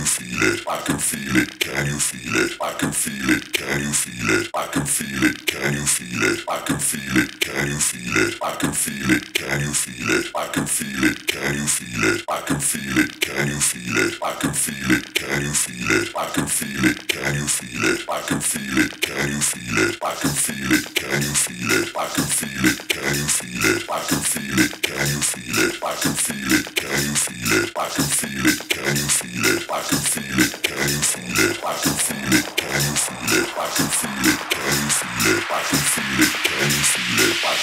you feel it? I can feel it, can you feel it? I can feel it, can you feel it? I can feel it, can you feel it? I can feel it, can you feel it? I can feel it, can you feel it? I can feel it, can you feel it? I can feel it, can you feel it? I can feel it, can you feel it? I can feel it, can you feel it? I can feel it, can you feel it? I can feel it, can you feel it? I can feel it? Can you feel it? I can feel it. Can you feel it? I can feel it. Can you feel it? I can feel it. Can you feel it?